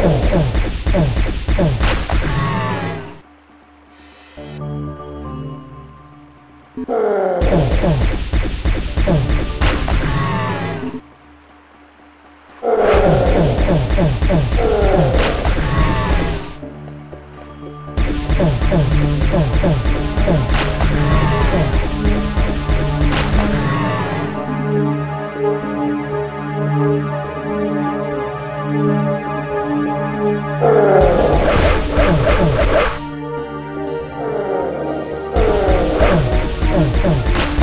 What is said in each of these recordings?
Oh, oh, oh, oh, oh.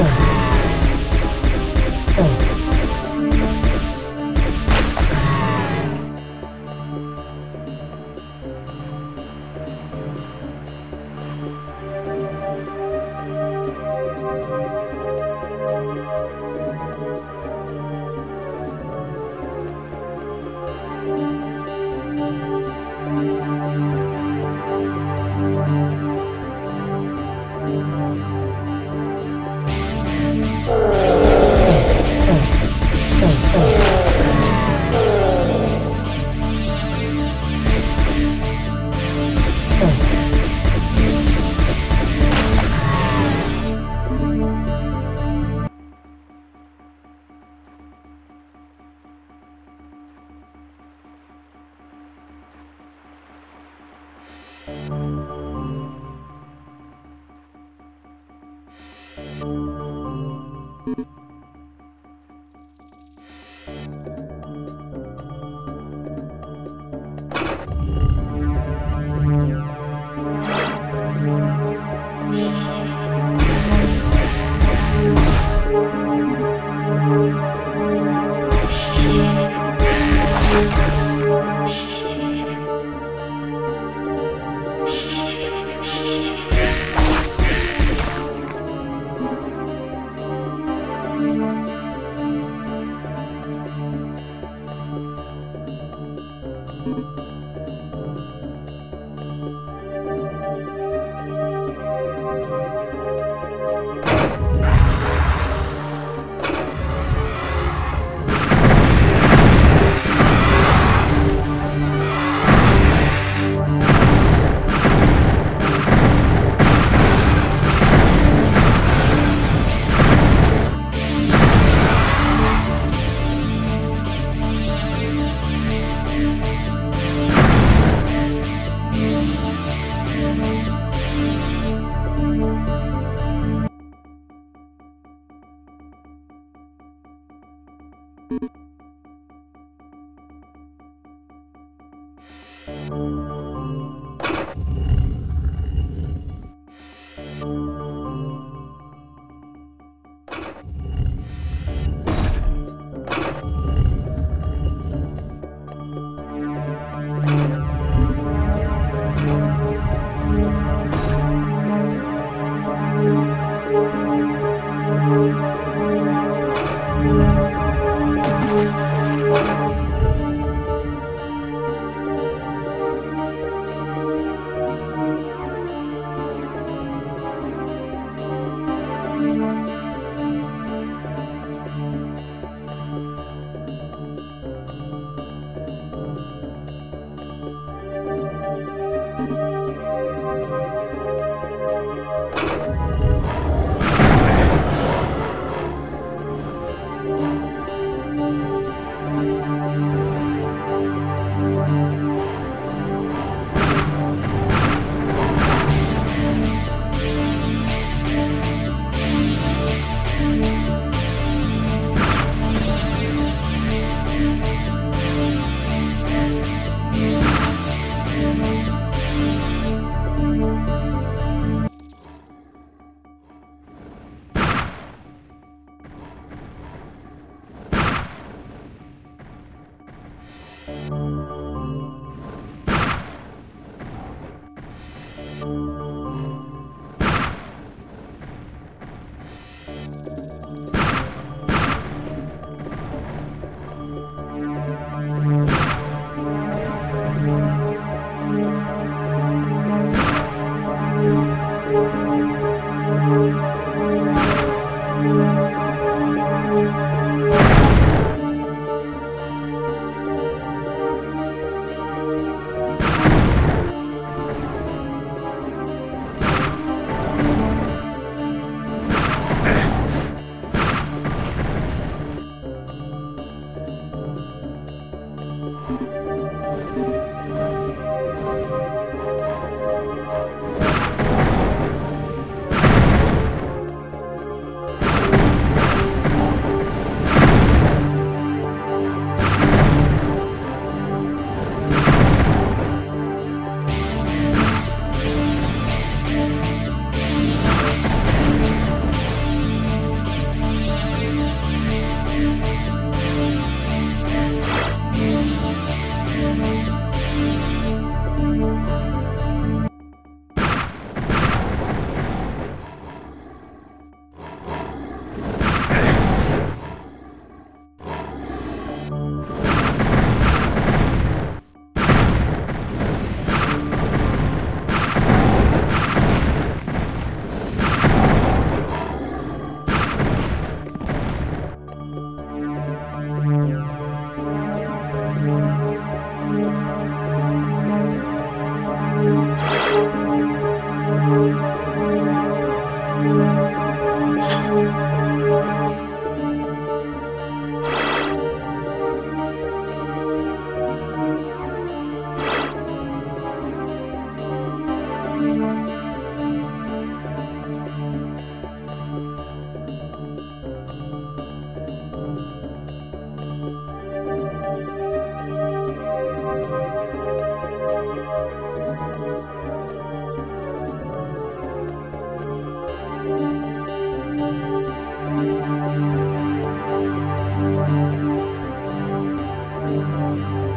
Oh. Thank you. Música